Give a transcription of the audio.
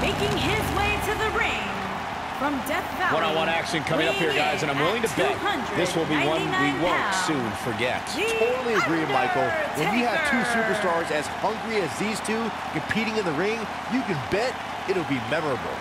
making his way to the ring from Death Valley. One-on-one -on -one action coming up here, guys, and I'm willing to bet this will be one we won't soon forget. Totally agree, Michael. When you have two superstars as hungry as these two competing in the ring, you can bet it'll be memorable.